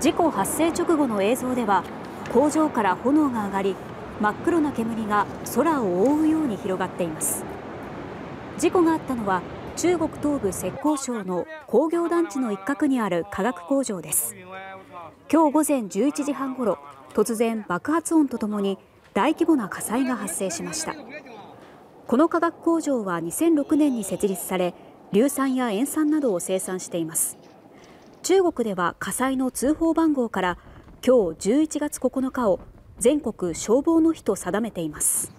事故発生直後の映像では工場から炎が上がり真っ黒な煙が空を覆うように広がっています。事故があったのは中国東部浙江省の工業団地の一角にある化学工場です。今日午前11時半ごろ突然爆発音とともに大規模な火災が発生しました。この化学工場は2006年に設立され硫酸や塩酸などを生産しています。中国では火災の通報番号から今日11月9日を全国消防の日と定めています。